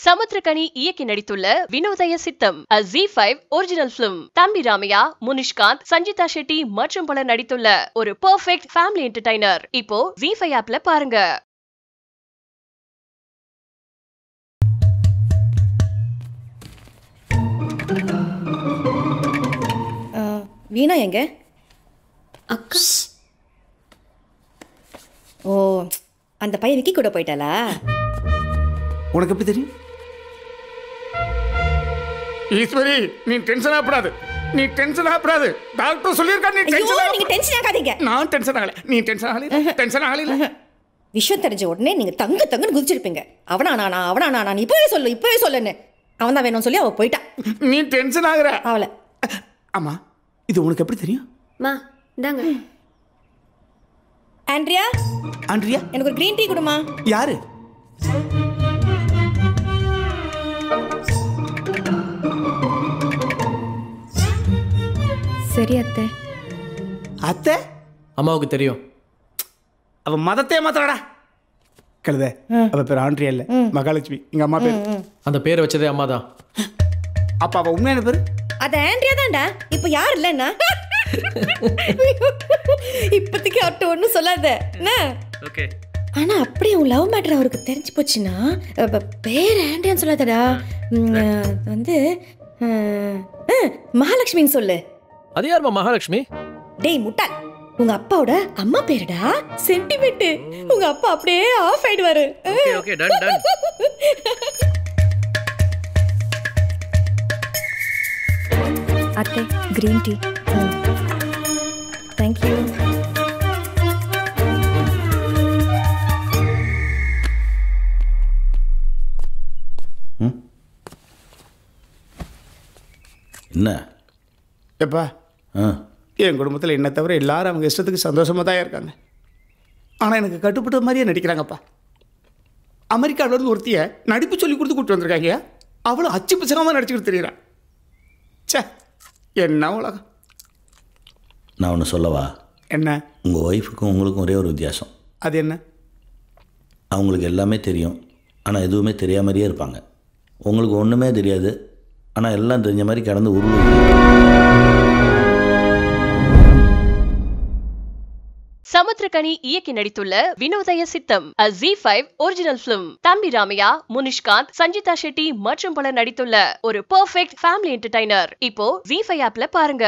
சமுத்திரகனி இயக்கி நடித்துள்ள Vinodhaya Sitham a Zee five original film Thambi Ramaiah Munishkanth Sanchita Shetty மற்றும் பலர் நடித்துள்ள ஒரு பெர்ஃபெக்ட் ஃபேமிலி என்டர்டைனர் இப்போ ஜி ஃபைவ் ஆப்ல பாருங்க. வீணா எங்க? அக்கா. ஓ அந்த பையன் விக்கி கூட போயிட்டாளா? உனக்கு எப்படி தெரியும்? ஈஸ்வரி நீ டென்ஷன் ஆகப்படாது. நீ டென்ஷன் ஆகப்படாது. டாக்டர் சொல்லியிருக்கா நீ டென்ஷன் நீங்க டென்ஷன் ஆகாதீங்க. நான் டென்ஷன் ஆகல. நீ டென்ஷன் ஆகல டென்ஷன் ஆகல விஷயம் தெரிஞ்ச உடனே நீங்க தங்கு தங்குன்னு குதிச்சிருப்பீங்க. அவனா நானா அவனா நானா நீ இப்பவே சொல்லு இப்பவே சொல்லுன்னு. அவன் தான் வேணும்னு சொல்லி அவ போயிட்டா. நீ டென்ஷன் ஆகுற. அவளை. ஆமா இது உனக்கு எப்படி தெரியும்? மா இந்தாங்க. ஆண்ட்ரியா? ஆண்ட்ரியா? எனக்கு ஒரு க்ரீன் டீ கொடுமா யாரு? சரி அத்தை. அத்தை? அம்மாவுக்கு தெரியும். அவ மதத்தையே மாத்திரடா கழுத அவ பேர் ஆண்ட்ரியா இல்ல மகாலட்சுமி எங்க அம்மா பேர்? அந்த பேரை வச்சதே அம்மா தான். அப்ப அவ உண்மையான பேரு? அது ஆண்ட்ரியா தான்டா. இப்போ யார் இல்லைன்னா இப்போதைக்கு அவர்கிட்ட ஒன்றும் சொல்லாத. என்ன? ஓகே. ஆனா அப்படியே உன் லவ் மேட்டர் அவருக்கு தெரிஞ்சு போச்சுன்னா அப்ப பேர் ஆண்ட்ரியான்னு சொல்லாதடா. வந்து மகாலட்சுமின்னு சொல்லு. அது யாரும்மா மகாலட்சுமி? டேய் முட்டாள். உங்க அப்பாவோட அம்மா பேருடா? சென்டிமெண்ட் உங்க அப்பா அப்படியே ஆஃப் ஆயிடுவாரு. ஓகே ஓகே டன் டன் அத்தை கிரீன் டீ தேங்க்யூ என்ன? எப்பா என் குடும்பத்தில் என்ன தவிர எல்லாரும் அவங்க இஷ்டத்துக்கு சந்தோஷமாக தான் இருக்காங்க. ஆனால் எனக்கு கட்டுப்பட்ட மாதிரியே நடிக்கிறாங்கப்பா. அமெரிக்காவில் இருந்து ஒருத்திய நடிப்பு சொல்லி கொடுத்து கூப்பிட்டு வந்திருக்காங்க. அவளும் அச்சு பிச்சனமாக நடிச்சுக்கிட்டு தெரியுறான் ச்சே என்ன உலகம். நான் ஒன்று சொல்லவா? என்ன? உங்கள் ஒய்ஃபுக்கும் உங்களுக்கும் ஒரே ஒரு வித்தியாசம். அது என்ன? அவங்களுக்கு எல்லாமே தெரியும். ஆனால் எதுவுமே தெரியாம மாதிரியே இருப்பாங்க. உங்களுக்கு ஒன்றுமே தெரியாது. ஆனால் எல்லாம் தெரிஞ்ச மாதிரி கடந்து உருளுவீங்க சமுத்திரகனி இயக்கி நடித்துள்ள Vinodhaya Sitham a Zee five original film Thambi Ramaiah Munishkanth Sanchita Shetty மற்றும் பலர் நடித்துள்ள ஒரு பெர்ஃபெக்ட் ஃபேமிலி என்டர்டைனர் இப்போ ஜி ஃபைவ் ஆப்ல பாருங்க.